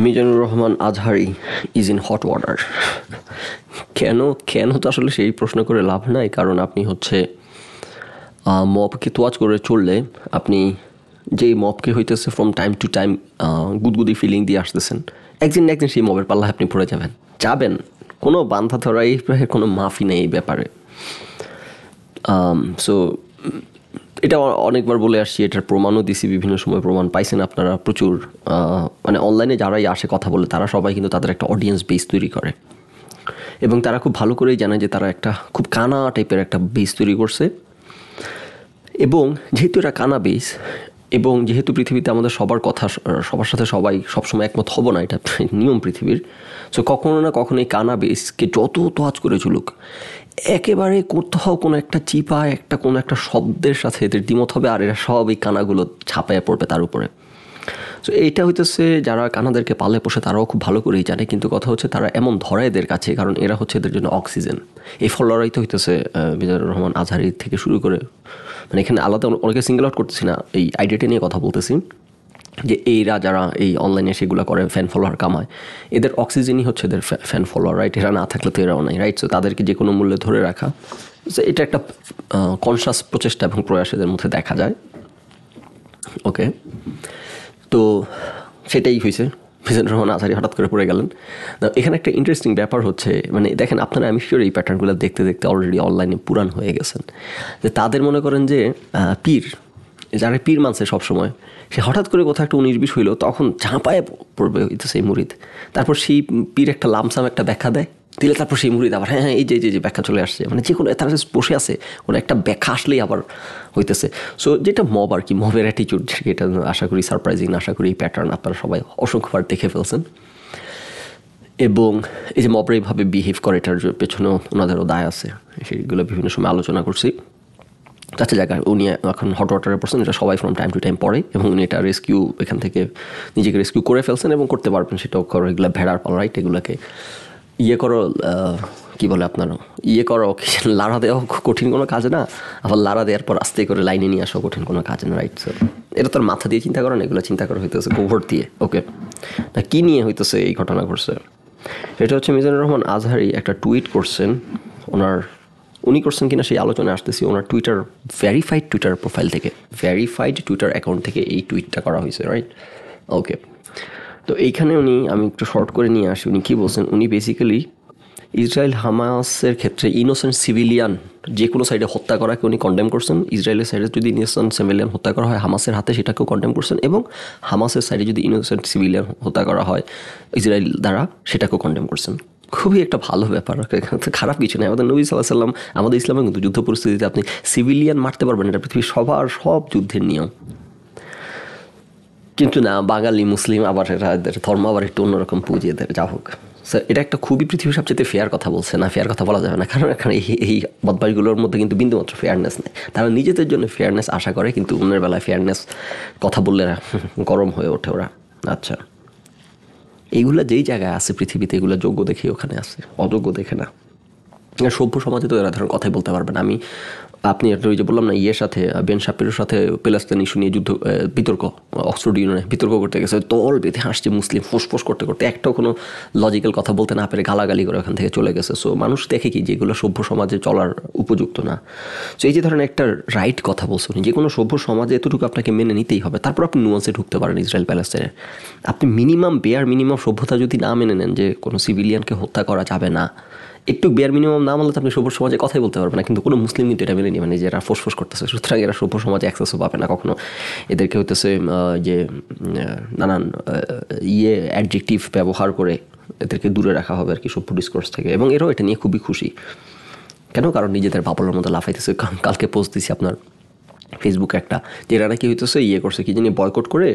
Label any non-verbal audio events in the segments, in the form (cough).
Mizanur Rahman Azhari is in hot water কেন কেন তো আসলে সেই প্রশ্ন করে লাভ নাই? কারণ আপনি হচ্ছে মপকে তোয়াজ করে চললে আপনি যেই মপকে হইতেছে ফ্রম টাইম টু টাইম গুদগুদি ফিলিং দিয়ে আসতেছেন, একদিন একদিন সেই মবের পাল্লা আপনি পড়ে যাবেন। যাবেন। কোনো বান্ধা ধরা, এই কোনো মাফি নেই এই ব্যাপারে। সো এটা অনেকবার বলে আসছি, এটার প্রমাণও দিছি, বিভিন্ন সময় প্রমাণ পাইছেন আপনারা প্রচুর মানে অনলাইনে যারাই আসে কথা বলে, তারা সবাই কিন্তু তাদের একটা অডিয়েন্স বেস তৈরি করে। এবং তারা খুব ভালো করেই জানে যে তারা একটা খুব কানা টাইপের একটা বেস তৈরি করছে। এবং যেহেতু এটা কানা বেস এবং যেহেতু পৃথিবীতে আমাদের সবার কথা, সবার সাথে সবাই সবসময় একমত হব না, এটা নিয়ম পৃথিবীর সো কখনো না কখনো এই কানা বেসকে যত তোয়াজ করে চলুক একেবারে কোথাও কোনো একটা চিপা, একটা কোনো একটা শব্দের সাথে এদের দ্বিমত হবে আর এরা সব এই কানাগুলো ছাপায় পড়বে তার উপরে। সো এইটা হইতেছে যারা কানাদেরকে পালে পোষে তারাও খুব ভালো করেই জানে, কিন্তু কথা হচ্ছে তারা এমন ধরা এদের কাছে, কারণ এরা হচ্ছে এদের জন্য অক্সিজেন। এই ফলোয়ারাই তো হইতেছে মিজানুর রহমান আজহারি থেকে শুরু করে মানে এখানে আলাদা অনেকে সিঙ্গেল আউট করতেছি না, এই আইডিয়াটা নিয়ে কথা বলতেছি। যে এইরা যারা এই অনলাইনে সেগুলো করে ফ্যান ফলোয়ার কামায়, এদের অক্সিজেনই হচ্ছে এদের ফ্যান ফলোয়ার রাইট এরা না থাকলে তো এরাও নাই রাইট সো তাদেরকে যে কোনো মূল্যে ধরে রাখা এটা একটা কনসাস প্রচেষ্টা এবং প্রয়াস এদের মধ্যে দেখা যায়। ওকে তো সেটাই হয়েছে। মিজানুর রহমান আজহারি হঠাৎ করে পড়ে গেলেন। এখানে একটা ইন্টারেস্টিং ব্যাপার হচ্ছে মানে দেখেন আপনারা, আমি শিওর এই প্যাটার্নগুলো দেখতে দেখতে অলরেডি অনলাইনে পুরান হয়ে গেছেন। যে তাদের মনে করেন যে পীর যারা পীর মানছে সবসময়, সে হঠাৎ করে কোথাও একটা উনিশ বিশ হইল, তখন ঝাঁপায় পড়বে হইতো সেই মুড়িদ তারপর সেই পীর একটা লামসাম একটা ব্যাখ্যা দেয়, দিলে তারপর সেই মুড়িদ আবার হ্যাঁ হ্যাঁ এই যে যে ব্যাখ্যা চলে আসছে। মানে যে কোনো তারা বসে আছে কোনো একটা ব্যাখ্যা আসলেই আবার হইতেছে। সো যেটা মব আর কি মবের অ্যাটিচিউড এটা আশা করি সারপ্রাইজিং আশা করি এই প্যাটার্ন আপনারা সবাই অসংখ্যবার দেখে ফেলছেন। এবং এই যে মবরা এইভাবে বিহেভ করে, এটার পেছনেও ওনাদেরও দায় আছে। সেগুলো বিভিন্ন সময় আলোচনা করছি। আচ্ছা জায়গায় উনি এখন হট ওয়াটারে পড়ছেন এটা সবাই ফ্রম টাইম টু টাইম পড়ে এবং উনি এটা রেস্কিউ এখান থেকে নিজেকে রেস্কিউ করে ফেলছেন এবং করতে পারবেন। সেটাও করো এগুলো ভেড়ার পাল রাইট এগুলোকে ইয়ে করো কী বলে আপনার ইয়ে করো লাড়া দেওয়া কঠিন কোনো কাজ না? আবার লাড়া দেওয়ার পর আস্তে করে লাইনে নিয়ে আসো কঠিন কোনো কাজ না রাইট স্যার এটা তোর মাথা দিয়ে চিন্তা করেন, এগুলো চিন্তা করা হইতেছে গোবর দিয়ে ওকে না কী নিয়ে হইতেছে এই ঘটনা ঘটছে? এটা হচ্ছে মিজানুর রহমান আজহারি একটা টুইট করছেন, ওনার উনি করছেন কিনা সেই আলোচনায় আসতেছি। ওনার টুইটার ভ্যারিফাইড টুইটার প্রোফাইল থেকে ভ্যারিফাইড টুইটার অ্যাকাউন্ট থেকে এই টুইটটা করা হয়েছে রাইট ওকে তো এইখানে উনি, আমি একটু শর্ট করে নিয়ে আসি, উনি কী বলছেন? উনি বেসিক্যালি ইসরায়েল হামাসের ক্ষেত্রে ইনোসেন্ট সিভিলিয়ান যে কোনো সাইডে হত্যা করাকে উনি কন্ডেম করছেন। ইসরায়েলের সাইডে যদি ইনোসেন্ট সিভিলিয়ান হত্যা করা হয়, হামাসের হাতে সেটাকেও কন্ডেম করছেন এবং হামাসের সাইডে যদি ইনোসেন্ট সিভিলিয়ান হত্যা করা হয়, ইসরায়েল দ্বারা সেটাকেও কন্ডেম করছেন। খুবই একটা ভালো ব্যাপার। খারাপ কিছু নেই আমাদের নবী সাল্লাহ সাল্লাম আমাদের ইসলামে কিন্তু যুদ্ধ পরিস্থিতিতে আপনি সিভিলিয়ান মারতে পারবেন এটা পৃথিবীর সবার সব যুদ্ধের নিয়ম। কিন্তু না, বাঙালি, মুসলিম আবার এরা ধর্ম আবার একটু অন্যরকম পুঁজি এদের। যা হোক। স্যার এটা একটা খুবই পৃথিবীর সবচেয়ে ফেয়ার কথা বলছে। না ফেয়ার কথা বলা যাবে না। কারণ এখানে এই এই বদবাসগুলোর মধ্যে কিন্তু বিন্দুমাত্র ফেয়ারনেস নেই। তারা নিজেদের জন্য ফেয়ারনেস আশা করে, কিন্তু অন্যের বেলায় ফেয়ারনেস কথা বললে গরম হয়ে ওঠে ওরা। আচ্ছা। এইগুলো যেই জায়গায় আছে পৃথিবীতে এগুলো যোগ্য দেখে ওখানে আছে অযোগ্য দেখে না। সভ্য সমাজে তো এরা ধরনের কথাই বলতে পারবেন আমি, আপনি একটা ওই যে বললাম না, ইয়ের সাথে বেন সাপিরের সাথে পেলাস্তান ইস্যু নিয়ে যুদ্ধ বিতর্ক অক্সফোর্ড ইউনিয়নে বিতর্ক করতে গেছে। তল বেঁধে হাসছে মুসলিম, ফোসফোস করতে করতে। একটাও কোনো লজিক্যাল কথা বলতে না পেরে গালাগালি করে ওখান থেকে চলে গেছে। সো মানুষ দেখে কি যেগুলো সভ্য সমাজে চলার উপযুক্ত না। সো এই যে ধরেন একটা রাইট কথা বলছেন যে কোনো সভ্য সমাজে এতটুকু আপনাকে মেনে নিতেই হবে। তারপর আপনি নুয়ান্সে ঢুকতে পারেন ইসরায়েল প্যালেস্টাইনে আপনি মিনিমাম বেয়ার মিনিমাম সভ্যতা যদি না মেনে নেন যে কোনো সিভিলিয়ানকে হত্যা করা যাবে না একটু বেয়ার মিনিমাম না মানলে আপনি সভ্য সমাজে কথাই বলতে পারবেন না, কিন্তু কোনো মুসলিম কিন্তু এটা মেনে নেবে না যে এরা ফোসফোস করতেছে। সুতরাং এরা সভ্য সমাজে অ্যাক্সেসও পাবে না কখনো। এদেরকে হইতেছে যে নানান ইয়ে অ্যাডজেক্টিভ ব্যবহার করে এদেরকে দূরে রাখা হবে আর কি, সভ্য ডিসকোর্স থেকে। এবং এরাও এটা নিয়ে খুবই খুশি। কেন? কারণ নিজেদের বাবলের মতো লাফাইতেছে। কালকে পোস্ট দিছি আপনার ফেসবুকে একটা, যে এরা নাকি হইতেছে ইয়ে করছে, কি জানি বয়কট করে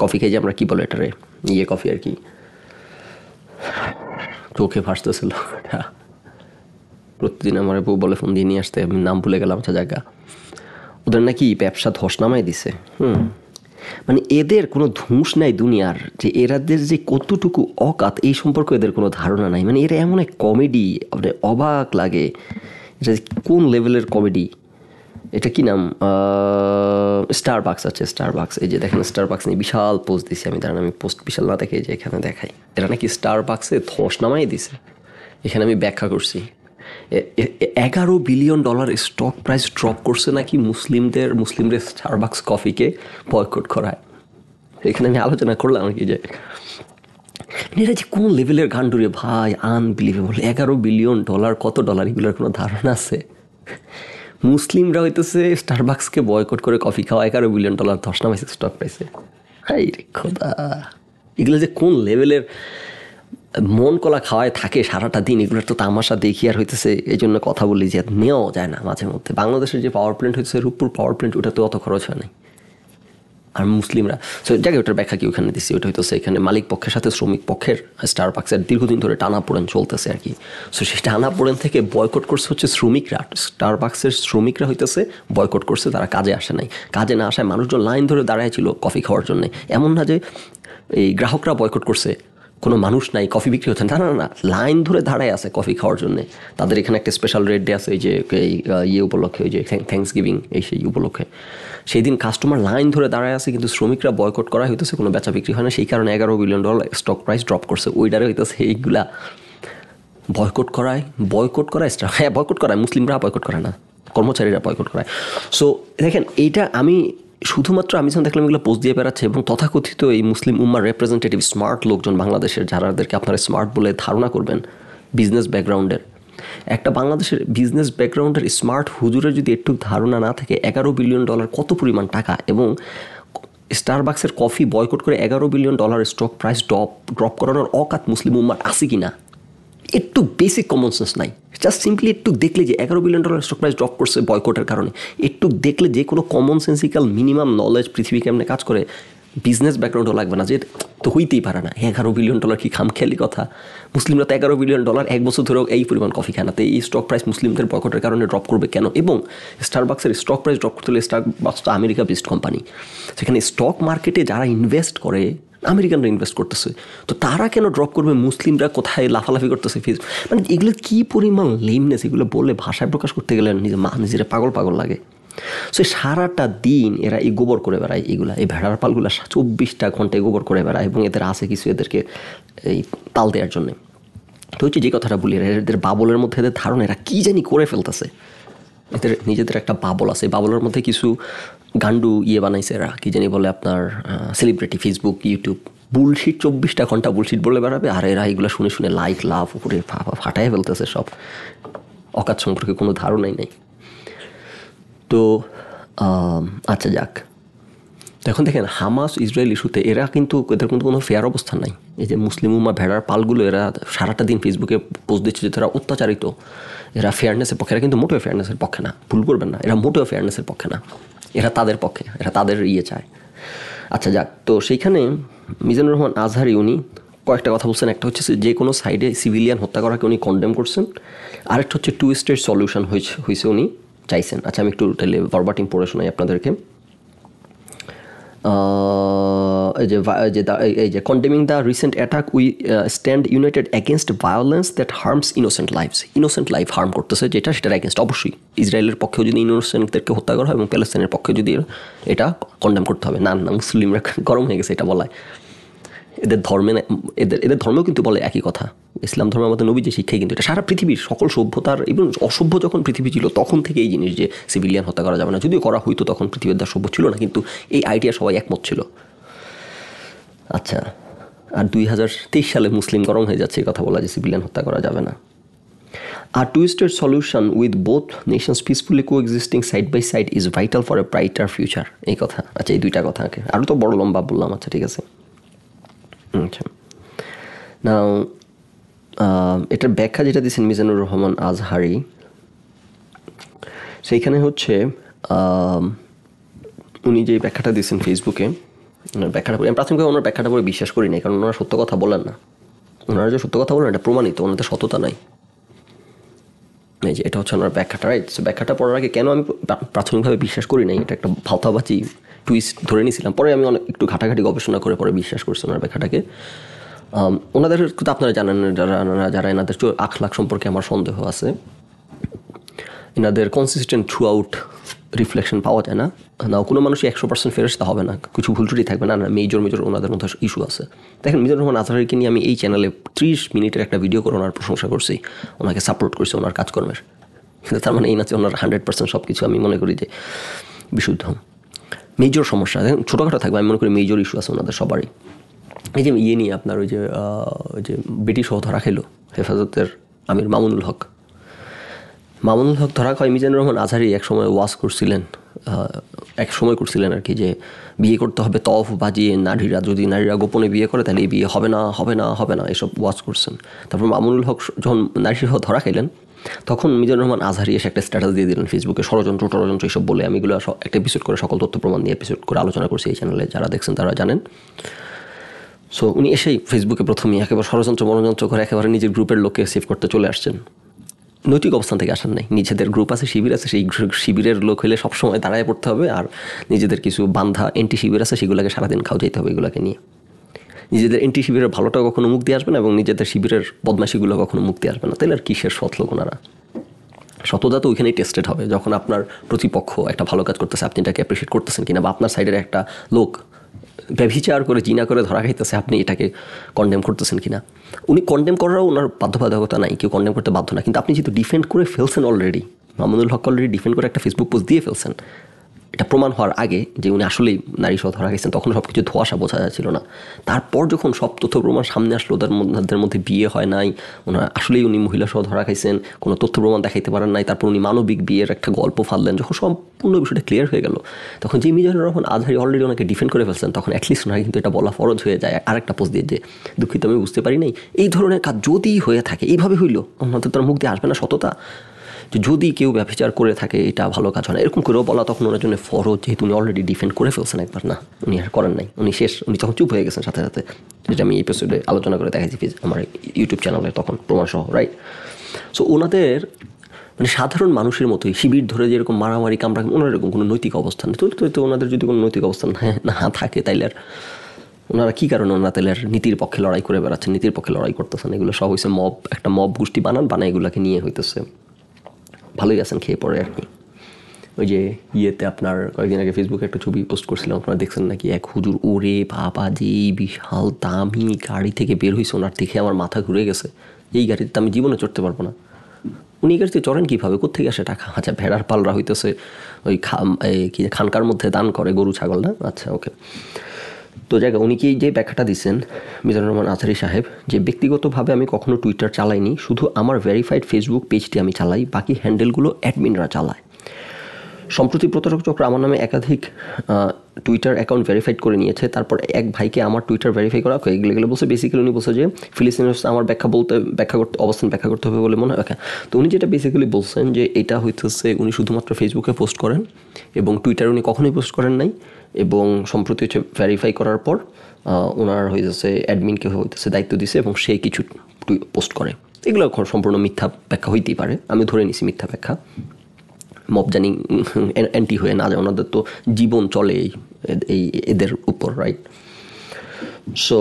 কফি খেয়ে যে আমরা কী বলে এটারে ইয়ে কফি আর কি। চোখে ভাসতেছিল। প্রতিদিন আমার বউ বলে, ফোন দিয়ে নিয়ে আসতে। আমি নাম ভুলে গেলাম আচ্ছা জায়গা ওদের নাকি ব্যবসা ধস নামাই দিছে। হুম। মানে এদের কোনো ধুঁস নাই দুনিয়ার। যে এরাদের যে কতটুকু অকাত, এই সম্পর্কে এদের কোনো ধারণা নাই। মানে এরা এমন এক কমেডি মানে অবাক লাগে। এটা কোন লেভেলের কমেডি? এটা কি নাম? স্টার বাক্স আছে স্টার বাক্স এই যে দেখেন স্টার বাক্স নিয়ে বিশাল পোস্ট দিছি আমি। দাঁড়ান, আমি পোস্ট বিশাল না দেখে যে এখানে দেখাই। এটা নাকি স্টার বাক্সে ধস নামাই দিছে। এখানে আমি ব্যাখ্যা করছি। এগারো billion dollar stock price drop করছে নাকি মুসলিমদের মুসলিমদের স্টারবাক্স কফিকে বয়কট করায় এখানে আমি আলোচনা করলাম আর কি যে, এরা যে কোন লেভেলের গান্ডুরে ভাই আনবিলিভেবল এগারো বিলিয়ন ডলার কত ডলার এগুলোর কোনো ধারণা আছে? মুসলিমরা হইতেছে স্টারবাক্সকে বয়কট করে কফি খাওয়া, এগারো বিলিয়ন ডলার ধস নামাইছে স্টক প্রাইসে হাই খোদা। এগুলো যে কোন লেভেলের মন কলা খাওয়ায় থাকে সারাটা দিন, এগুলো তো তামাশা দেখি আর হইতেছে এই জন্য কথা বলি যে নেওয়া যায় না মাঝে মধ্যে বাংলাদেশের যে পাওয়ার প্ল্যান্ট হচ্ছে রূপপুর পাওয়ার প্ল্যান্ট ওটা তো অত খরচ হয় নাই। আর মুসলিমরা। সো যাকে ওটার ব্যাখ্যা কি ওখানে দিচ্ছি ওটা হইতেছে এখানে মালিক পক্ষের সাথে শ্রমিক পক্ষের স্টার পাক্সের দীর্ঘদিন ধরে টানা পোড়েন চলতেছে আর কি। সো সেই টানা পোড়েন থেকে বয়কট করছে হচ্ছে শ্রমিকরা। স্টার পাক্সের শ্রমিকরা হইতেছে বয়কট করছে, তারা কাজে আসে নাই। কাজে না আসায় মানুষজন লাইন ধরে দাঁড়ায় ছিল কফি খাওয়ার জন্য। এমন না যে এই গ্রাহকরা বয়কট করছে। কোনো মানুষ নাই কফি বিক্রি হচ্ছে না। না না, লাইন ধরে দাঁড়ায় আছে কফি খাওয়ার জন্য। তাদের এখানে একটা স্পেশাল রেট ডে আছে এই যে ইয়ে উপলক্ষে ওই যে থ্যাংকস গিভিং এই সেই উপলক্ষে। সেই দিন কাস্টমার লাইন ধরে দাঁড়ায় আছে কিন্তু শ্রমিকরা বয়কট করা হইতেছে কোনো বেচা বিক্রি হয় না। সেই কারণে এগারো billion dollar stock price drop করছে। ওইটারে হইতেছে এইগুলা বয়কট করায় বয়কট করায় হ্যাঁ বয়কট করায়। মুসলিমরা বয়কট করে না কর্মচারীরা বয়কট করায়। সো দেখেন এইটা আমি শুধুমাত্র আমি যখন দেখলাম এগুলো পোস্ট দিয়ে বেড়াচ্ছে এবং তথাকথিত এই মুসলিম উম্মার রিপ্রেজেন্টেটিভ স্মার্ট লোকজন বাংলাদেশের যারাদেরকে আপনারা স্মার্ট বলে ধারণা করবেন বিজনেস ব্যাকগ্রাউন্ডের একটা বাংলাদেশের বিজনেস ব্যাকগ্রাউন্ডের স্মার্ট হুজুরের যদি একটু ধারণা না থাকে, এগারো বিলিয়ন ডলার কত পরিমাণ টাকা এবং স্টারবাক্সের কফি বয়কট করে এগারো billion dollar stock price drop drop করানোর অকাত মুসলিম উম্মার আছে কি না একটু বেসিক কমন সেন্স নাই জাস্ট সিম্পলি একটু দেখলে যে এগারো billion dollar stock price drop করছে বয়কটের কারণে। একটু দেখলে যে কোনো কমন সেন্সিক্যাল মিনিমাম নলেজ পৃথিবী কেমনে কাজ করে বিজনেস ব্যাকগ্রাউন্ডও লাগবে না। যে তো হইতেই পারে না। এগারো বিলিয়ন ডলার কি খামখেয়ালি কথা? মুসলিমরা তো এগারো বিলিয়ন ডলার এক বছর ধরেও এই পরিমাণ কফি খায় না। তো এই স্টক প্রাইস মুসলিমদের বয়কটের কারণে ড্রপ করবে কেন? এবং স্টারবাক্সের স্টক প্রাইস ড্রপ করতে হলে স্টারবাক্স তো আমেরিকা বেস্ট কোম্পানি সেখানে স্টক মার্কেটে যারা ইনভেস্ট করে আমেরিকানরা ইনভেস্ট করতেছে। তো তারা কেন ড্রপ করবে? মুসলিমরা কোথায় লাফালাফি করতেছে ফেস মানে এগুলো কী পরিমাণ লেমনেস এগুলো বলে ভাষায় প্রকাশ করতে গেলে নিজে মা নিজেরা পাগল পাগল লাগে। সো সারাটা দিন এরা এই গোবর করে বেড়ায় এগুলা। এই ভেড়ার পালগুলা চব্বিশটা ঘন্টায় গোবর করে বেড়ায় এবং এদের আছে কিছু এদেরকে এই তাল দেওয়ার জন্যে। তো হচ্ছে যে কথাটা বলি, এরা এদের বাবলের মধ্যে এদের ধারণা, এরা কী জানি করে ফেলতেছে। এদের নিজেদের একটা বাবল আছে। বাবলের মধ্যে কিছু গান্ডু ইয়ে বানাইছে এরা। কি জানি বলে আপনার সেলিব্রিটি ফেসবুক ইউটিউব বুলশিট চব্বিশটা ঘণ্টা বুলশিট বলে বেড়াবে আর এরা এগুলো শুনে শুনে লাইক লাভ উপরে ফাটাই ফেলতেছে সব। অকাত সম্পর্কে কোনো ধারণাই নেই। তো আচ্ছা যাক। এখন দেখেন, হামাস, ইসরায়েল ইস্যুতে এরা কিন্তু এদের কিন্তু কোনো ফেয়ার অবস্থান নাই। এই যে মুসলিম উম্মা ভেড়ার পালগুলো এরা সারাটা দিন ফেসবুকে পোস্ট দিচ্ছে যে তারা অত্যাচারিত। এরা ফেয়ারনেসের পক্ষে, এরা কিন্তু মোটেও ফেয়ারনেসের পক্ষে না, ভুল করবেন না, এরা মোটেও ফেয়ারনেসের পক্ষে না। এরা তাদের পক্ষে, এরা তাদের ইয়ে চায়। আচ্ছা যাক, তো সেইখানে মিজানুর রহমান আজহারি, উনি কয়েকটা কথা বলছেন। একটা হচ্ছে যে কোনো সাইডে সিভিলিয়ান হত্যা করাকে উনি কন্ডেম করছেন। আরেকটা হচ্ছে টু স্টেট সলিউশন হয়েছে হয়েছে উনি চাইছেন। আচ্ছা আমি একটু তাহলে ভার্বাটিং পড়ে শোনাই আপনাদেরকে। এই যে যে এই যে condemning the recent attack we stand united against violence that harms innocent lives innocent life harm করতেছে যেটা, সেটার অ্যাগেনস্ট অবশ্যই। ইসরায়েলের পক্ষেও যদি ইনোসেন্টদেরকে হত্যা করা হয় এবং প্যালেস্তাইনের পক্ষে যদি এটা কন্ডেম করতে হবে। না না, মুসলিমরা গরম হয়ে গেছে এটা বলায়। এদের ধর্মে এদের এদের ধর্মেও কিন্তু বলে একই কথা। ইসলাম ধর্মের মধ্যে নবী যে শিক্ষাই কিন্তু এটা। সারা পৃথিবীর সকল সভ্যতার এবং অসভ্য যখন পৃথিবী ছিল, তখন থেকে এই জিনিস যে সিভিলিয়ান হত্যা করা যাবে না। যদিও করা হইতো তখন পৃথিবীর দ্বার সভ্য ছিল না, কিন্তু এই আইডিয়া সবাই একমত ছিল। আচ্ছা আর দুই হাজার তেইশ সালে মুসলিম গরম হয়ে যাচ্ছে, এই কথা বলা যে সিভিলিয়ান হত্যা করা যাবে না। আর two state solution with both nations peacefully coexisting side by side is vital for a brighter future এই কথা আচ্ছা এই দুইটা কথা আরও তো বড় লম্বা বললাম আচ্ছা ঠিক আছে। আচ্ছা। নাও এটার ব্যাখ্যা যেটা দিয়েছেন মিজানুর রহমান আজহারি, সেইখানে হচ্ছে উনি যে ব্যাখ্যাটা দিয়েছেন ফেসবুকে ব্যাখ্যাটা পড়ে- আমি প্রাথমিকভাবে ওনার ব্যাখ্যাটা পরে বিশ্বাস করি না কারণ ওনারা সত্য কথা বলেন না। ওনারা যে সত্য কথা বলেন, এটা প্রমাণিত, ওনাদের সততা নাই। এই যে এটা হচ্ছে ওনার ব্যাখ্যাটা রাইট ব্যাখ্যাটা পড়ার আগে কেন আমি প্রাথমিকভাবে বিশ্বাস করি নাই? এটা একটা ভাওতাবাচি টুইস্ট ধরে নিয়েছিলাম। পরে আমি অনেক একটু ঘাটাঘাটি গবেষণা করে পরে বিশ্বাস করছি ওনার ব্যাখ্যাটাকে। ওনাদের তো আপনারা জানেন, যারা যারা এনাদের আখ লাখ সম্পর্কে আমার সন্দেহ আছে, এনাদের কনসিস্টেন্ট থ্রু আউট রিফ্লেকশন পাওয়া যায় না। না, কোনো মানুষই একশো পার্সেন্ট ফেরস্তা হবে না। কিছু ভুল ত্রুটি থাকবে না না মেজর মেজর ওনাদের মধ্যে ইস্যু আছে। দেখেন, মিজানুর রহমান আজহারিকে নিয়ে আমি এই চ্যানেলে ত্রিশ মিনিটের একটা ভিডিও করে ওনার প্রশংসা করছি। ওনাকে সাপোর্ট করছি ওনার কাজকর্মের। কিন্তু তার মানে এই না যে ওনার হান্ড্রেড পার্সেন্ট সব কিছু আমি মনে করি যে বিশুদ্ধ। মেজর সমস্যা। ছোটোখাটো থাকবে, আমি মনে করি মেজর ইস্যু আছে ওনাদের সবারই। এই যে ইয়ে নিয়ে আপনার ওই যে ওই যে ব্রিটিশ ধরা খেলো, হেফাজতের আমির মামুনুল হক। মামুনুল হক ধরা হয় মিজানুর রহমান আজহারি এক সময় ওয়াজ করছিলেন এক সময় করছিলেন আর কি যে, বিয়ে করতে হবে তফ বাজিয়ে নারীরা, যদি নারীরা গোপনে বিয়ে করে, তাহলে এই বিয়ে হবে না হবে না হবে না, এসব ওয়াজ করছেন। তারপর মামুনুল হক যখন নারী সহ ধরা খাইলেন তখন মিজানুর রহমান আজহারি এসে একটা স্ট্যাটাস দিয়ে দিলেন ফেসবুকে ষড়যন্ত্র, টড়যন্ত্র এইসব বলে আমি এগুলো একটা এপিসোড করে সকল তথ্য প্রমাণ নিয়ে এপিসোড করে আলোচনা করছি এই চ্যানেলে যারা দেখছেন তারা জানেন। সো উনি এসেই ফেসবুকে প্রথমেই একেবারে ষড়যন্ত্র, মনোযন্ত্র করে একেবারে নিজের গ্রুপের লোককে সেভ করতে চলে আসছেন। নৈতিক অবস্থান থেকে আসার নাই। নিজেদের গ্রুপ আছে, শিবির আছে, সেই শিবিরের লোক হলে সবসময় দাঁড়ায় পড়তে হবে আর নিজেদের কিছু বান্ধা এন্টি শিবির আছে, সেগুলোকে সারাদিন খাও, যেতে হবে এগুলোকে নিয়ে। নিজেদের এন্টি শিবিরের ভালোটা কখনো মুক্তি আসবে না এবং নিজেদের শিবিরের বদমাশিগুলো কখনো মুক্তি আসবে না। তাহলে আর কিসের সৎ লোক ওনারা? সততা তো ওইখানেই টেস্টেড হবে। যখন আপনার প্রতিপক্ষ একটা ভালো কাজ করতেছে, আপনি এটাকে অ্যাপ্রিসিয়েট করতেছেন কিনা বা আপনার সাইডের একটা লোক ব্যভিচার করে, জিনা করে ধরা খাইতেছে, আপনি এটাকে কন্ডেম করতেছেন কিনা? উনি কন্ডেম করারও ওনার বাধ্যবাধকতা নাই, কেউ কন্ডেম করতে বাধ্য না। কিন্তু আপনি যেহেতু ডিফেন্ড করে ফেলছেন already Mamunul Haque already defend করে একটা ফেসবুক পোস্ট দিয়ে ফেলছেন এটা প্রমাণ হওয়ার আগে যে উনি আসলেই নারী সহ ধরা গেছেন তখন সব কিছু ধোয়াশা বোঝা যাচ্ছিল না। তারপর যখন সব তথ্য প্রমাণ সামনে আসলো, ওদের মধ্যে মধ্যে বিয়ে হয় নাই, ওনার আসলেই উনি মহিলা সহ ধরা খাইছেন, কোনো তথ্য প্রমাণ দেখাইতে পারেন নাই, তারপর উনি মানবিক বিয়ের একটা গল্প ফাললেন যখন সম্পূর্ণ বিষয়টা ক্লিয়ার হয়ে গেল, তখন যে মিজানুর রহমান আজহারি অলরেডি ওনাকে ডিফেন্ড করে ফেলছেন, তখন অ্যাটলিস্ট ওনাকে কিন্তু এটা বলা ফরজ হয়ে যায়। আরেকটা পোস্ট দিয়ে যে, দুঃখিত, আমি বুঝতে পারি নাই। এই ধরনের কাজ যদি হয়ে থাকে, এইভাবে হইল ওনাদের তার মুখ দিয়ে আসবে না সততা। যদি কেউ ব্যবচার করে থাকে, এটা ভালো কাজ হয় না। এরকম করেও বলা তখন ওনার জন্য ফরজ, যেহেতু উনি অলরেডি ডিফেন্ড করে ফেলছেন একবার। না, উনি আর করেন নাই। উনি শেষ, উনি তখন চুপ হয়ে গেছেন সাথে সাথে। যেটা আমি এপিসোডে আলোচনা করে দেখাইছি আমার ইউটিউব চ্যানেলে তখন প্রমাণ সহ রাইট সো ওনাদের মানে সাধারণ মানুষের মতোই শিবির ধরে যেরকম মারামারি কামড়া, ওনার এরকম কোনো নৈতিক অবস্থান তো তো ওনাদের যদি কোনো নৈতিক অবস্থান না থাকে, তাইলে আর ওনারা কী কারণে ওনারা তাহলে আর নীতির পক্ষে লড়াই করে বেড়াচ্ছেন, নীতির পক্ষে লড়াই করতেছেন? এগুলো সব হয়েছে মব একটা মব গোষ্ঠী বানান, বানায় এগুলোকে নিয়ে হইতেছে। ভালোই আছেন, খেয়ে পড়ে আর কি। ওই যে ইয়েতে আপনার কয়েকদিন আগে ফেসবুকে একটা ছবি পোস্ট করছিলাম, আপনারা দেখছেন নাকি? এক হুজুর, ওরে বাবা, যে বিশাল দামি গাড়ি থেকে বের হয়েছে ওনার দেখে আমার মাথা ঘুরে গেছে। এই গাড়িতে আমি জীবনে চড়তে পারব না। উনি গাড়িতে চড়েন কীভাবে? কোথেকে আসে টাকা? আচ্ছা ভেড়ার পালরা হইতেছে ওই খা কি, খানকার মধ্যে দান করে গরু, ছাগল, না? আচ্ছা ওকে তো জায়গা, উনি কি যে ব্যাখ্যাটা দিচ্ছেন মিজানুর রহমান আচারি সাহেব, যে ব্যক্তিগতভাবে আমি কখনো টুইটার চালাইনি, শুধু আমার ভেরিফাইড ফেসবুক পেজটি আমি চালাই, বাকি হ্যান্ডেলগুলো অ্যাডমিনরা চালায়। সম্প্রতি প্রতারক চক্র আমার নামে একাধিক টুইটার অ্যাকাউন্ট ভেরিফাইড করে নিয়েছে, তারপর এক ভাইকে আমার টুইটার ভেরিফাই করা এগুলো গেলে বলছে বেসিক্যালি উনি বলছে যে, ফিলিস্তিনের আমার ব্যাখ্যা বলতে, ব্যাখ্যা করতে, অবস্থান ব্যাখ্যা করতে হবে বলে মনে হয়। তো উনি যেটা বেসিক্যালি বলছেন যে, এটা হইতেছে উনি শুধুমাত্র ফেসবুকে পোস্ট করেন, এবং টুইটার উনি কখনোই পোস্ট করেন নাই এবং সম্প্রতি হচ্ছে ভেরিফাই করার পর ওনার হয়ে হইতেছে অ্যাডমিনকে হইতেছে দায়িত্ব দিছে এবং সে কিছু পোস্ট করে। এগুলো সম্পূর্ণ মিথ্যা ব্যাখ্যা হইতেই পারে। আমি ধরে নিছি মিথ্যা ব্যাখ্যা। মব জানি অ্যান্টি হয়ে না যায়, ওনাদের তো জীবন চলে এই এদের উপর রাইট সো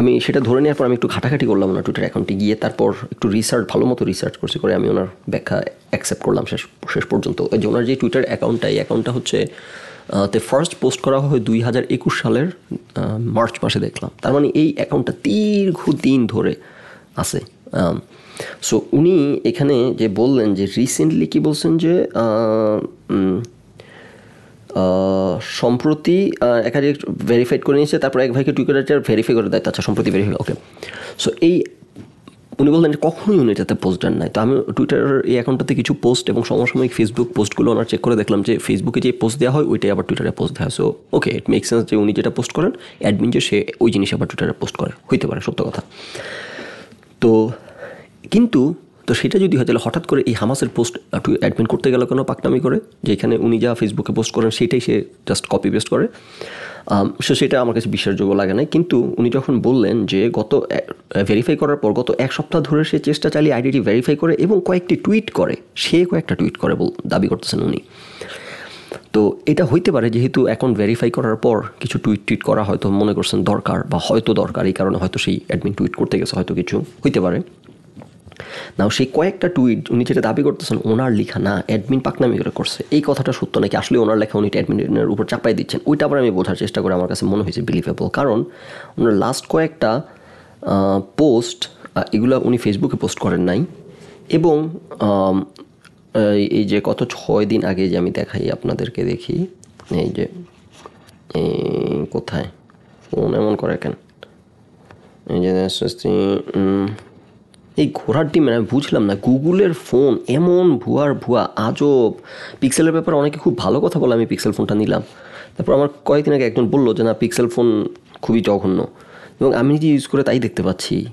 আমি সেটা ধরে নেওয়ার পর আমি একটু ঘাটাঘাটি করলাম ওনার টুইটার অ্যাকাউন্টে গিয়ে। তারপর একটু রিসার্চ ভালো মতো রিসার্চ করছি করে আমি ওনার ব্যাখ্যা অ্যাকসেপ্ট করলাম শেষ শেষ পর্যন্ত। যে ওনার যে টুইটার অ্যাকাউন্টটা এই অ্যাকাউন্টটা হচ্ছে তে ফার্স্ট পোস্ট করা হয় দুই হাজার একুশ সালের মার্চ মাসে দেখলাম। তার মানে এই অ্যাকাউন্টটা দীর্ঘদিন ধরে আছে। সো উনি এখানে যে বললেন যে রিসেন্টলি কি বলছেন যে সম্প্রতি একাধিক ভেরিফাইড করে নিয়েছে, তারপর এক ভাইকে টুইটার ভেরিফাই করে দেয়। আচ্ছা সম্প্রতি ভেরিফাই ওকে সো এই উনি বললেন যে কখনোই উনি এটাতে পোস্ট দেন নাই। তো আমি টুইটারের এই অ্যাকাউন্টটাতে কিছু পোস্ট এবং সমসাময়িক ফেসবুক পোস্টগুলো ওনার চেক করে দেখলাম যে ফেসবুকে যে পোস্ট দেওয়া হয়, ওইটাই আবার টুইটারে পোস্ট দেওয়া so okay it make sense যে উনি যেটা পোস্ট করেন অ্যাডমিন যে সে ওই জিনিস আবার টুইটারে পোস্ট করে। হইতে পারে, সত্য কথা। তো, কিন্তু, তো সেটা যদি হয়, তাহলে হঠাৎ করে এই হামাসের পোস্ট অ্যাডমিন করতে গেল কেন পাকনামি করে? যেখানে উনি যা ফেসবুকে পোস্ট করেন, সেটাই সে জাস্ট কপি পেস্ট করে। সো সেটা আমার কাছে বিশ্বাসযোগ্য লাগে নাই। কিন্তু উনি যখন বললেন যে গত ভেরিফাই করার পর গত এক সপ্তাহ ধরে সে চেষ্টা চালিয়ে আইডিটি ভেরিফাই করে এবং কয়েকটি টুইট করে, সে কয়েকটা টুইট করে বল, দাবি করতেছেন উনি। তো এটা হইতে পারে যেহেতু অ্যাকাউন্ট ভেরিফাই করার পর কিছু টুইট টুইট করা হয়তো মনে করছেন দরকার বা হয়তো দরকার, এই কারণে হয়তো সেই অ্যাডমিন টুইট করতে গেছে, হয়তো কিছু হইতে পারে। নাও সেই কয়েকটা টুইট উনি যেটা দাবি করতেছেন, ওনার লেখা না অ্যাডমিন পাকনামি করে করছে। এই কথাটা সত্য নাকি? আসলে ওনার লেখা উনি অ্যাডমিনের উপর চাপাই দিচ্ছেন। ওইটা আবার আমি বোঝার চেষ্টা করে, আমার কাছে মনে হয়েছে বিলিভেবল কারণ ওনার লাস্ট কয়েকটা পোস্ট এগুলো উনি ফেসবুকে পোস্ট করেন নাই। এবং এই- যে গত ছয় দিন আগে যে আমি দেখাই আপনাদেরকে দেখি, এই যে কোথায়? ফোন এমন করে কেন? এই যে এই ঘোড়ার ডিম আমি বুঝলাম না, গুগলের ফোন এমন ভুয়ার ভুয়া, আজব। পিক্সেলের ব্যাপারে অনেকে খুব ভালো কথা বলে, আমি পিক্সেল ফোনটা নিলাম। তারপর আমার কয়েকদিন আগে একজন বলল যে, না পিক্সেল ফোন খুবই জঘন্য। এবং আমি নিজে ইউজ করে তাই দেখতে পাচ্ছি।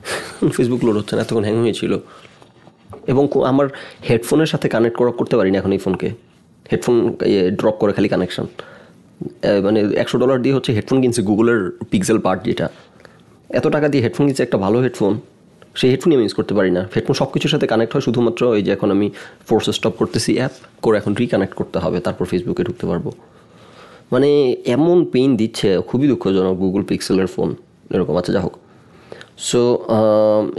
(laughs) ফেসবুক লোড হচ্ছে না, এতক্ষণ হ্যাং হয়েছিল। এবং আমার হেডফোনের সাথে কানেক্ট করা করতে পারি না এখন এই ফোনকে হেডফোন ড্রপ করে খালি কানেকশন মানে একশো ডলার দিয়ে হচ্ছে হেডফোন কিনছে গুগলের পিক্সেল পার্ট যেটা। এত টাকা দিয়ে হেডফোন কিনছে, একটা ভালো হেডফোন সেই হেডফোনই আমি ইউজ করতে পারি না। হেডফোন সব কিছুর সাথে কানেক্ট হয় শুধুমাত্র এই যে এখন আমি ফোর্সে স্টপ করতেছি অ্যাপ করে এখন রিকানেক্ট করতে হবে, তারপর ফেসবুকে ঢুকতে পারব। মানে এমন পেইন দিচ্ছে, খুবই দুঃখজনক গুগল পিক্সেলের ফোন এরকম। আচ্ছা যা হোক। সো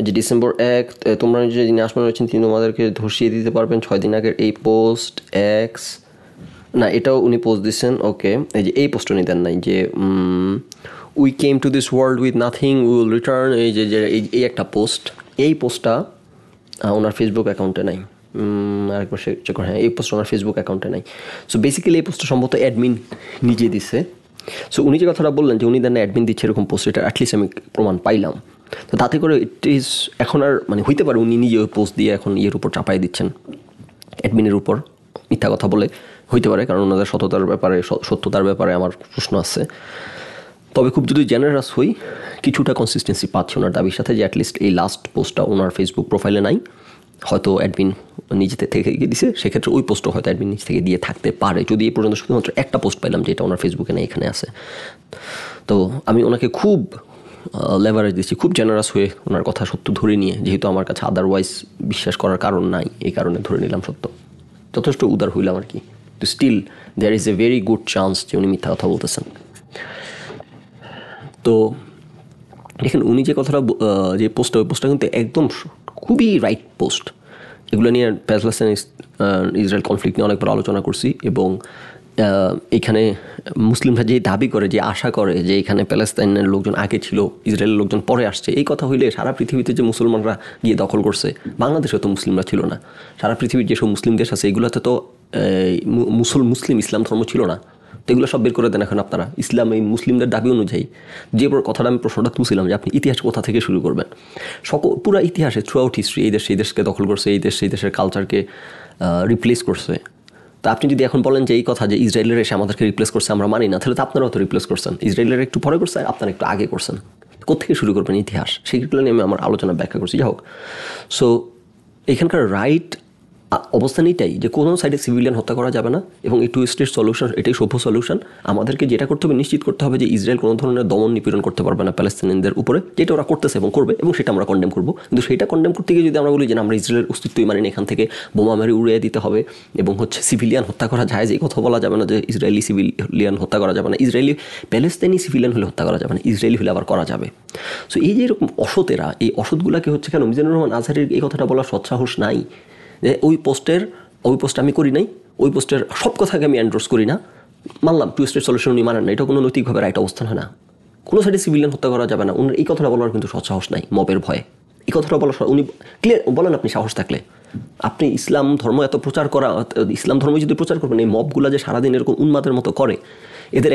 যে ডিসেম্বর এক তোমরা যে যিনি আসমান রয়েছেন তিনি তোমাদেরকে ধসিয়ে দিতে পারবেন। ছয় দিন আগের এই পোস্ট এক্স না, এটাও উনি পোস্ট দিচ্ছেন ওকে এই যে এই পোস্টটা উনি দেন নাই যে we came to this world with nothing will return এই যে এই একটা পোস্ট এই পোস্টটা ওনার ফেসবুক অ্যাকাউন্টে নাই। আরেকবার চেক করে হ্যাঁ এই পোস্ট ওনার ফেসবুক অ্যাকাউন্টে নাই। সো বেসিক্যালি এই পোস্টটা সম্ভবত অ্যাডমিন নিজে দিছে। সো উনি যে কথাটা বললেন যে উনি দেন অ্যাডমিন দিচ্ছে এরকম পোস্ট এটা অ্যাটলিস্ট আমি প্রমাণ পাইলাম। তো তাতে করে ইট ইজ এখন আর মানে হইতে পারে উনি নিজে ওই পোস্ট দিয়ে এখন ইয়ের উপর চাপাই দিচ্ছেন। অ্যাডমিনের উপর, মিথ্যা কথা বলে হইতে পারে, কারণ ওনাদের সততার ব্যাপারে, স- সত্যতার ব্যাপারে আমার প্রশ্ন আছে। তবে খুব যদি জেনারাস হই, কিছুটা কনসিস্টেন্সি পাচ্ছি ওনার দাবির সাথে যে অ্যাটলিস্ট এই লাস্ট পোস্টটা ওনার ফেসবুক প্রোফাইলে নাই। হয়তো অ্যাডমিন নিজে থেকে গিয়ে দিছে, সেক্ষেত্রে ওই পোস্টও হয়তো অ্যাডমিন নিজ থেকে দিয়ে থাকতে পারে। যদি এই পর্যন্ত শুধুমাত্র একটা পোস্ট পাইলাম যেটা ওনার ফেসবুকে নেই, এখানে আছে। তো আমি ওনাকে খুব লেভারেজ দিচ্ছি, খুব জেনারাস হয়ে ওনার কথা সত্য ধরে নিয়ে, যেহেতু আমার কাছে আদারওয়াইজ বিশ্বাস করার কারণ নাই, এই কারণে ধরে নিলাম সত্য। যথেষ্ট উদার হইলাম আর কি। তো still there is a very good chance যে উনি মিথ্যা কথা বলতেছেন। তো দেখেন, উনি যে কথাটা যে পোস্টটা ওই পোস্টটা কিন্তু একদম খুবই রাইট পোস্ট এগুলো নিয়ে প্যালেস্টাইন ইসরায়েল কনফ্লিক্ট নিয়ে অনেকবার আলোচনা করছি এবং এখানে মুসলিমরা যে দাবি করে, যে আশা করে যে এখানে প্যালেস্তাইনের লোকজন আগে ছিল, ইসরায়েলের লোকজন পরে আসছে, এই কথা হইলে সারা পৃথিবীতে যে মুসলমানরা গিয়ে দখল করছে, বাংলাদেশে তো মুসলিমরা ছিল না। সারা পৃথিবীর যেসব মুসলিম দেশ আছে, এগুলোতে তো মুসল, মুসলিম ইসলাম ধর্ম ছিল না। তো এগুলো সব বের করে দেন এখন আপনারা। ইসলাম এই মুসলিমদের দাবি অনুযায়ী যে কথাটা আমি প্রশ্নটা তুলছিলাম যে আপনি ইতিহাস কোথা থেকে শুরু করবেন? সকল, পুরো ইতিহাসে থ্রু আউট হিস্ট্রি এই দেশ, সেই দেশকে দখল করছে, এই দেশ, সেই দেশের কালচারকে রিপ্লেস করছে। তা আপনি যদি এখন বলেন যে এই কথা যে ইসরায়েলের এসে আমাদেরকে রিপ্লেস করছে, আমরা মানি না, তাহলে তো আপনারাও তো রিপ্লেস করছেন। ইসরায়েলের একটু পরে করছে আপনারা একটু আগে করছেন। কোথেকে শুরু করবেন ইতিহাস? সেইগুলো নিয়ে আমি আমার আলোচনা ব্যাখ্যা করছি। যাই হোক সো এখানকার রাইট অবস্থান এটাই যে কোনো সাইডে সিভিলিয়ান হত্যা করা যাবে না এবং এই টু স্টেট সলিউশন এটাই সভ্য সলিউশন আমাদেরকে যেটা করতে হবে, নিশ্চিত করতে হবে যে ইসরায়েল কোনো ধরনের দমন নিপীড়ন করতে পারবে না প্যালেস্তিনিয়ানদের উপরে, যেটা ওরা করতেছে এবং করবে এবং সেটা আমরা কন্ডেম করব। কিন্তু সেটা কন্ডেম করতে গিয়ে যদি আমরা বলি যে আমরা ইসরায়েলের অস্তিত্বই মানে এখান থেকে বোমা মেরে উড়িয়ে দিতে হবে এবং হচ্ছে সিভিলিয়ান হত্যা করা যায়, যে কথা বলা যাবে না যে ইসরায়েলি সিভিলিয়ান হত্যা করা যাবে না, ইসরায়েলি প্যালেস্তাইনি সিভিলিয়ান হলে হত্যা করা যাবে না, ইসরায়েলি হলে আবার করা যাবে। সো এই যে এরকম অসতেরা, এই অসৎগুলাকে হচ্ছে কেন? মিজানুর রহমান আজহারের এই কথাটা বলার সৎসাহস নাই। যে ওই পোস্টের, ওই পোস্ট আমি করি নাই, ওই পোস্টের সব কথাকে আমি অ্যান্ড্রোস করি না। মানলাম টু স্টেট সলিউশন উনি মানেন না, এটা কোনো নৈতিকভাবে রাইট অবস্থান হয় না। কোনো সাইডে সিভিলিয়ান হত্যা করা যাবে না। উনি, এই কথাটা বলার কিন্তু সৎসাহস নাই, মবের ভয়ে। এই কথাটা বলার উনি ক্লিয়ার বলেন আপনি সাহস থাকলে। আপনি ইসলাম ধর্ম এত প্রচার করা, ইসলাম ধর্ম যদি প্রচার করবেন, এই মবগুলা যে সারাদিন এরকম উন্মাদের মতো করে, এদের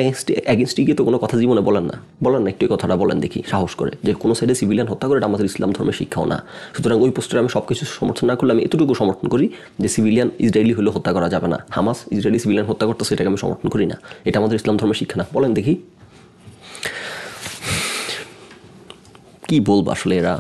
অ্যাগেনস্টে গিয়ে তো কোনো কথা জীবনে বলেন না। বলেন না, একটু কথাটা বলেন দেখি, সাহস করে। যে কোনো সাইডে সিভিলিয়ান হত্যা করে আমাদের ইসলাম ধর্মের শিক্ষাও না। সুতরাং ওই পোস্টারে আমি সব কিছু সমর্থন না করলে আমি এতটুকু সমর্থন করি যে সিভিলিয়ান ইসরায়েলি হলে হত্যা করা যাবে না। হামাস ইসরায়েলি সিভিলিয়ান হত্যা করতে সেটাকে আমি সমর্থন করি না। এটা আমাদের ইসলাম ধর্মের শিক্ষা না। বলেন দেখি। কি বলব আসলে এরা?